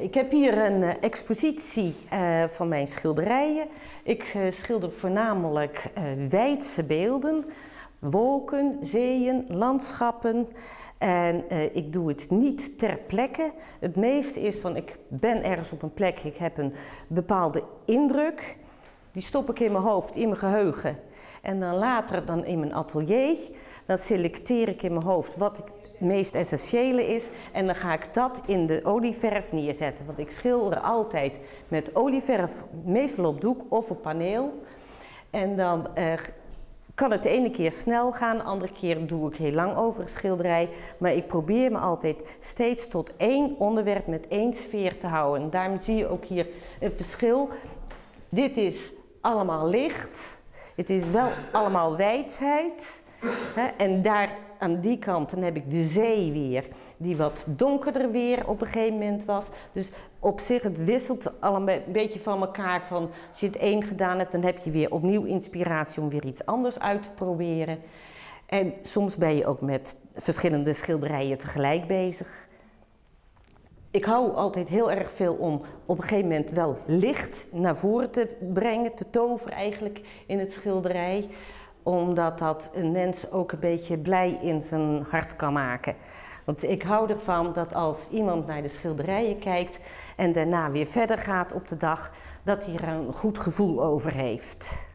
Ik heb hier een uh, expositie uh, van mijn schilderijen. Ik uh, schilder voornamelijk wijdse beelden, wolken, zeeën, landschappen. En ik doe het niet ter plekke. Het meeste is van ik ben ergens op een plek, ik heb een bepaalde indruk. Die stop ik in mijn hoofd, in mijn geheugen. En dan later dan in mijn atelier, dan selecteer ik in mijn hoofd wat ik het meest essentiële is. En dan ga ik dat in de olieverf neerzetten. Want ik schilder altijd met olieverf, meestal op doek of op paneel. En dan eh, kan het de ene keer snel gaan, de andere keer doe ik heel lang over een schilderij. Maar ik probeer me altijd steeds tot één onderwerp met één sfeer te houden. En daarom zie je ook hier een verschil. Dit is allemaal licht. Het is wel allemaal wijsheid. En daar aan die kant dan heb ik de zee weer, die wat donkerder weer op een gegeven moment was. Dus op zich, het wisselt allemaal een beetje van elkaar. Van, als je het één gedaan hebt, dan heb je weer opnieuw inspiratie om weer iets anders uit te proberen. En soms ben je ook met verschillende schilderijen tegelijk bezig. Ik hou altijd heel erg veel om op een gegeven moment wel licht naar voren te brengen, te toveren eigenlijk in het schilderij. Omdat dat een mens ook een beetje blij in zijn hart kan maken. Want ik hou ervan dat als iemand naar de schilderijen kijkt en daarna weer verder gaat op de dag, dat hij er een goed gevoel over heeft.